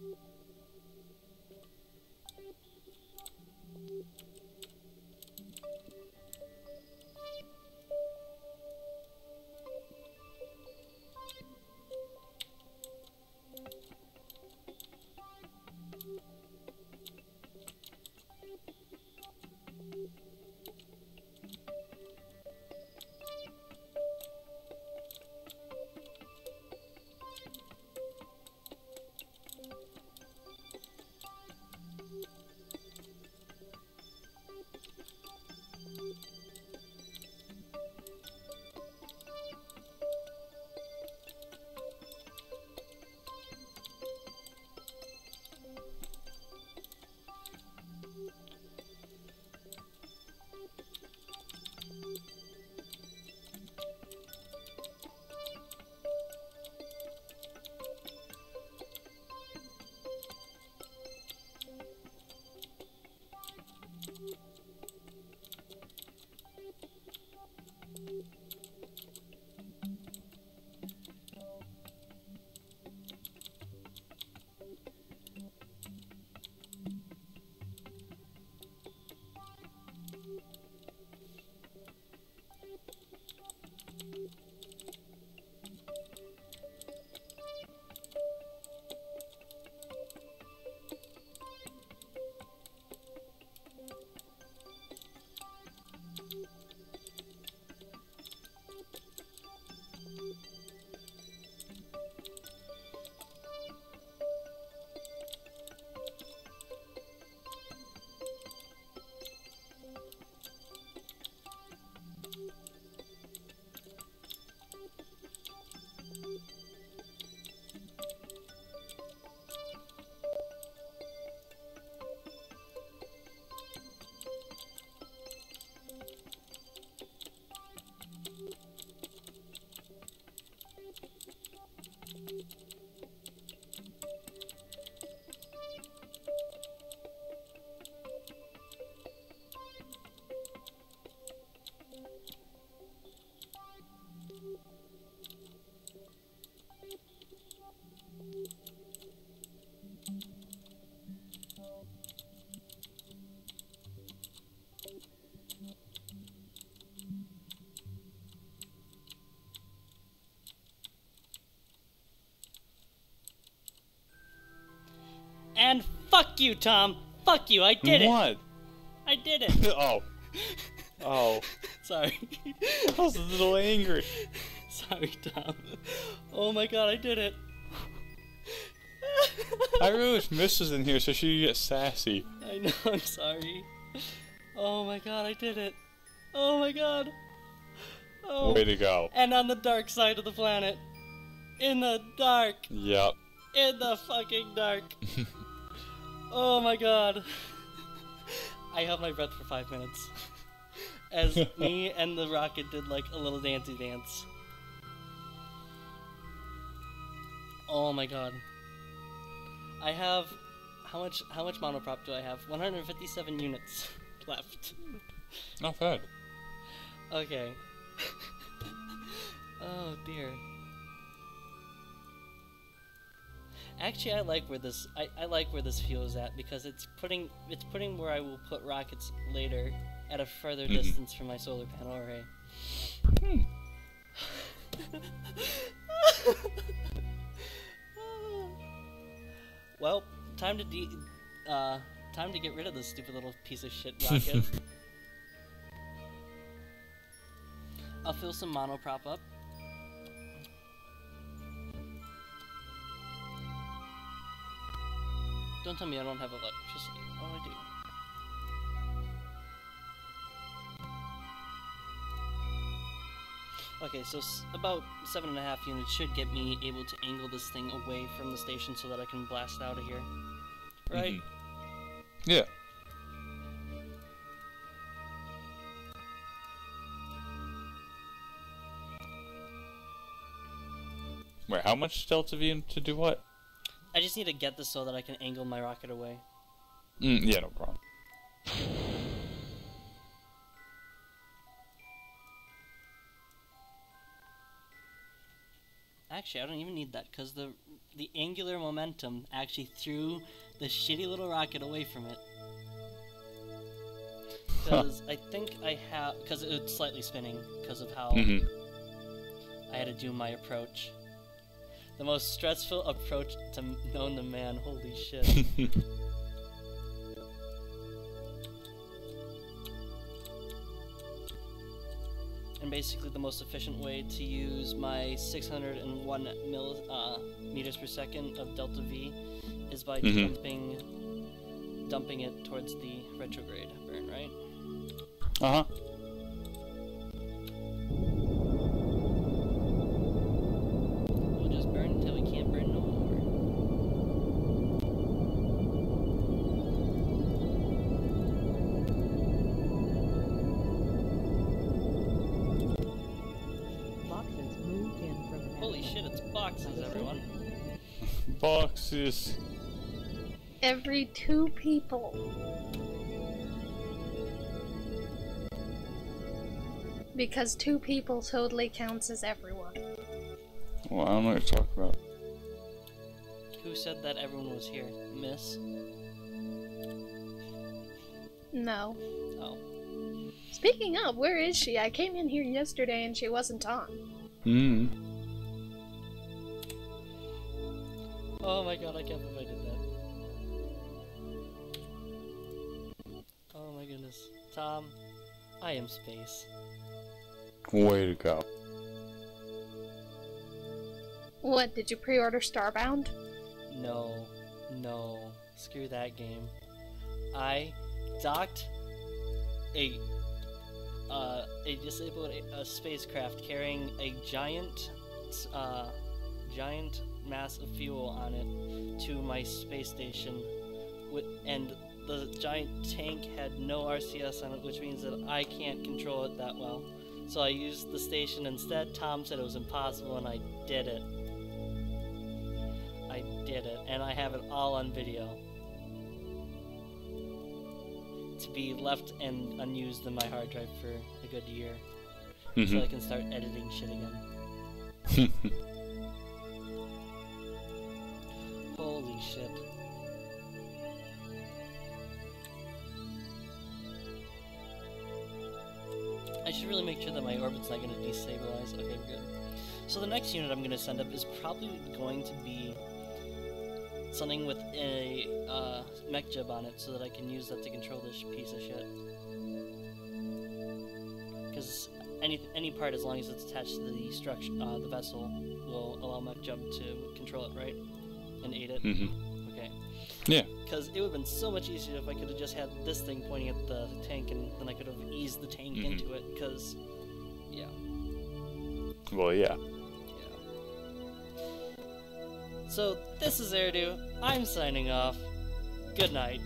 Thank you. Fuck you, Tom. Fuck you. I did it. What? I did it. oh. Oh. Sorry. I was a little angry. Sorry, Tom. Oh my god, I did it. I really wish Miss was in here so she could get sassy. I know, I'm sorry. Oh my god, I did it. Oh my god. Oh. Way to go. And on the dark side of the planet. In the dark. Yep. In the fucking dark. Oh my god. I held my breath for five minutes. As me and the rocket did like a little dancey dance. Oh my god. I have how much how much monoprop do I have? 157 units left. Not bad. Okay. oh dear. Actually, I like where this I, I like where this fuel is at because it's putting it's putting where I will put rockets later at a further Mhm. distance from my solar panel array. Hmm. well, time to de uh time to get rid of this stupid little piece of shit rocket. I'll fill some monoprop up. Don't tell me I don't have electricity. Oh, I do. Okay, so s- about seven and a half units should get me able to angle this thing away from the station so that I can blast out of here. Right? Mhm. Yeah. Wait, how much delta V to do what? I just need to get this so that I can angle my rocket away. Mm, yeah, no problem. Actually, I don't even need that because the the angular momentum actually threw the shitty little rocket away from it. Because I think I have because it's slightly spinning because of how hmm I had to do my approach. The most stressful approach to known to man. Holy shit. and basically the most efficient way to use my 601 mil, uh, meters per second of delta V is by Mhm. dumping dumping it towards the retrograde burn, right? uh huh. Shit, it's boxes, everyone. Boxes. Every two people. Because two people totally counts as everyone. Well, I don't know what you're talking about. Who said that everyone was here? Miss? No. Oh. Speaking of, where is she? I came in here yesterday and she wasn't on. Hmm. Oh my god, I can't believe I did that. Oh my goodness. Tom, I am space. Way to go. What, did you pre order Starbound? No, no, screw that game. I docked a uh, a disabled a spacecraft carrying a giant uh, giant mass of fuel on it to my space station, with, and the giant tank had no RCS on it, which means that I can't control it that well. So I used the station instead. Tom said it was impossible, and I did it. I did it, and I have it all on video. To be left and unused in my hard drive for a good year, so I Mhm. can start editing shit again. Shit. I should really make sure that my orbit's not going to destabilize. Okay, good. So the next unit I'm going to send up is probably going to be something with a uh, MechJeb on it so that I can use that to control this piece of shit. Because any any part, as long as it's attached to the structure, uh, the vessel, will allow MechJeb to control it, right, and ate it. Mm-hmm. Okay. Yeah. Because it would have been so much easier if I could have just had this thing pointing at the tank, and then I could have eased the tank Mhm. into it. Because, yeah, Well, yeah. yeah. So this is Airdoo. I'm signing off. Good night.